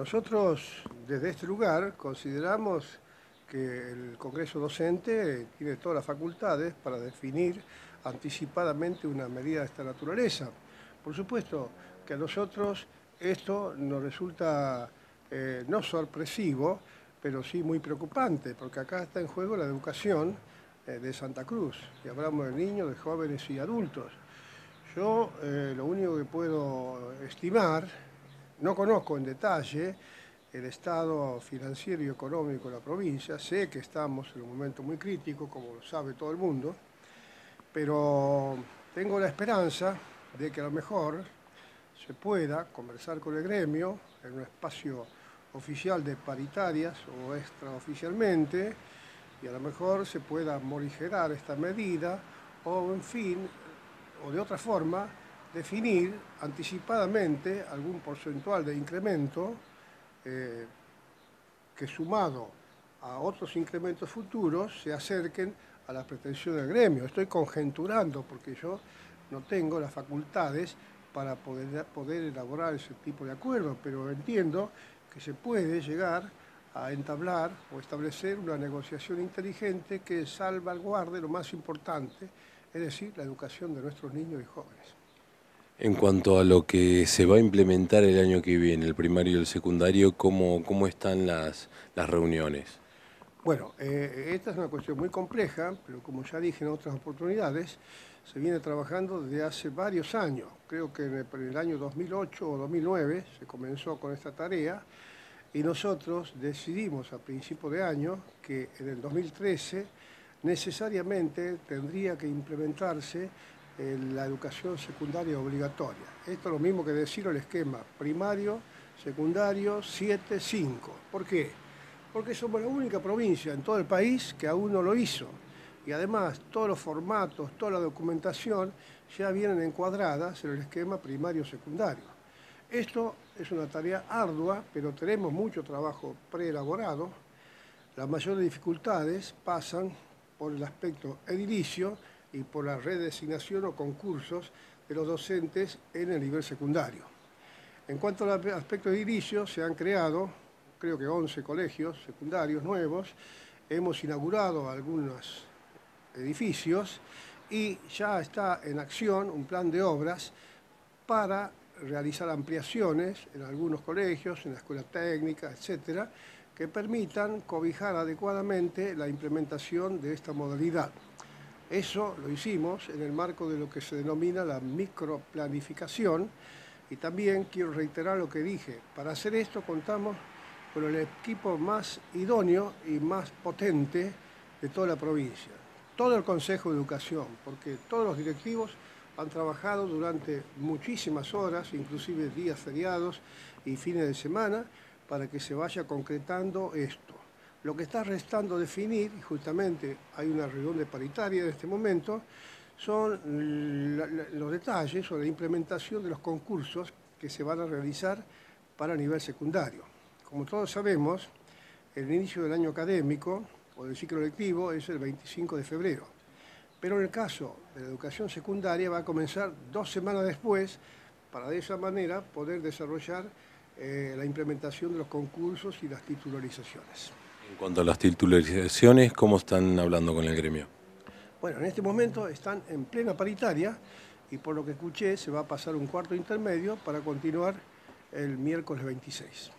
nosotros desde este lugar consideramos que el Congreso Docente tiene todas las facultades para definir anticipadamente una medida de esta naturaleza. Por supuesto que a nosotros esto nos resulta eh, no sorpresivo, pero sí muy preocupante, porque acá está en juego la educación eh, de Santa Cruz, y hablamos de niños, de jóvenes y adultos. Yo eh, lo único que puedo estimar, no conozco en detalle el estado financiero y económico de la provincia, sé que estamos en un momento muy crítico, como lo sabe todo el mundo, pero tengo la esperanza de que a lo mejor se pueda conversar con el gremio en un espacio oficial de paritarias o extraoficialmente y a lo mejor se pueda morigerar esta medida o en fin, o de otra forma, definir anticipadamente algún porcentual de incremento eh, que sumado a otros incrementos futuros se acerquen a las pretensiones del gremio. Estoy conjenturando porque yo no tengo las facultades para poder, poder elaborar ese tipo de acuerdos, pero entiendo que se puede llegar a entablar o establecer una negociación inteligente que salvaguarde lo más importante, es decir, la educación de nuestros niños y jóvenes. En cuanto a lo que se va a implementar el año que viene, el primario y el secundario, ¿cómo, cómo están las, las reuniones? Bueno, eh, esta es una cuestión muy compleja, pero como ya dije en otras oportunidades, se viene trabajando desde hace varios años. Creo que en el, año 2008 o 2009 se comenzó con esta tarea y nosotros decidimos a principio de año que en el 2013 necesariamente tendría que implementarse eh, la educación secundaria obligatoria. Esto es lo mismo que decir el esquema primario, secundario, 7-5. ¿Por qué? porque somos la única provincia en todo el país que aún no lo hizo. Y además todos los formatos, toda la documentación ya vienen encuadradas en el esquema primario-secundario. Esto es una tarea ardua, pero tenemos mucho trabajo preelaborado. Las mayores dificultades pasan por el aspecto edilicio y por la redesignación o concursos de los docentes en el nivel secundario. En cuanto al aspecto edilicio, se han creado creo que 11 colegios secundarios nuevos, hemos inaugurado algunos edificios y ya está en acción un plan de obras para realizar ampliaciones en algunos colegios, en la escuela técnica, etcétera, que permitan cobijar adecuadamente la implementación de esta modalidad. Eso lo hicimos en el marco de lo que se denomina la microplanificación y también quiero reiterar lo que dije, para hacer esto contamos con el equipo más idóneo y más potente de toda la provincia. Todo el Consejo de Educación, porque todos los directivos han trabajado durante muchísimas horas, inclusive días feriados y fines de semana, para que se vaya concretando esto. Lo que está restando definir, y justamente hay una reunión de paritaria en este momento, son los detalles o la implementación de los concursos que se van a realizar para nivel secundario. Como todos sabemos, el inicio del año académico o del ciclo lectivo es el 25 de febrero. Pero en el caso de la educación secundaria va a comenzar dos semanas después para de esa manera poder desarrollar eh, la implementación de los concursos y las titularizaciones. En cuanto a las titularizaciones, ¿cómo están hablando con el gremio? Bueno, en este momento están en plena paritaria y por lo que escuché se va a pasar un cuarto intermedio para continuar el miércoles 26.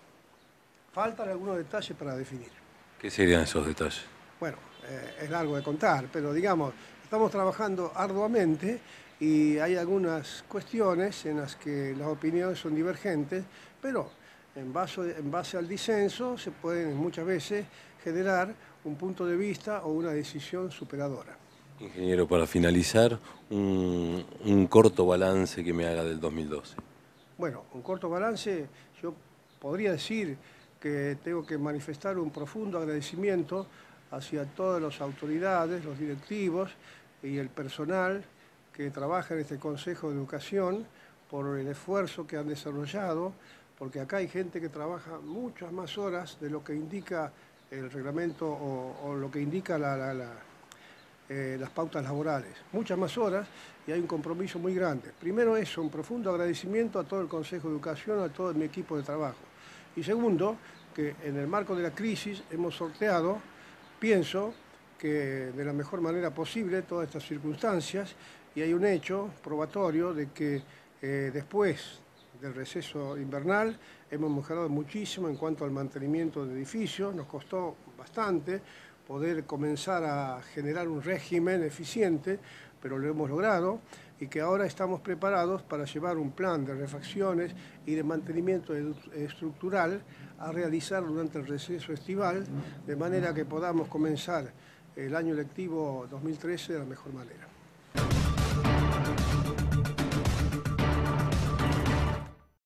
Faltan algunos detalles para definir. ¿Qué serían esos detalles? Bueno, eh, es largo de contar, pero digamos, estamos trabajando arduamente y hay algunas cuestiones en las que las opiniones son divergentes, pero en base, en base al disenso se pueden muchas veces generar un punto de vista o una decisión superadora. Ingeniero, para finalizar, un, un corto balance que me haga del 2012. Bueno, un corto balance, yo podría decir que tengo que manifestar un profundo agradecimiento hacia todas las autoridades, los directivos y el personal que trabaja en este Consejo de Educación por el esfuerzo que han desarrollado, porque acá hay gente que trabaja muchas más horas de lo que indica el reglamento o, lo que indica eh, las pautas laborales. Muchas más horas y hay un compromiso muy grande. Primero eso, un profundo agradecimiento a todo el Consejo de Educación, a todo mi equipo de trabajo Y segundo, que en el marco de la crisis hemos sorteado, pienso, que de la mejor manera posible todas estas circunstancias y hay un hecho probatorio de que eh, después del receso invernal hemos mejorado muchísimo en cuanto al mantenimiento de edificios, nos costó bastante poder comenzar a generar un régimen eficiente, pero lo hemos logrado y que ahora estamos preparados para llevar un plan de refacciones y de mantenimiento estructural a realizar durante el receso estival, de manera que podamos comenzar el año lectivo 2013 de la mejor manera.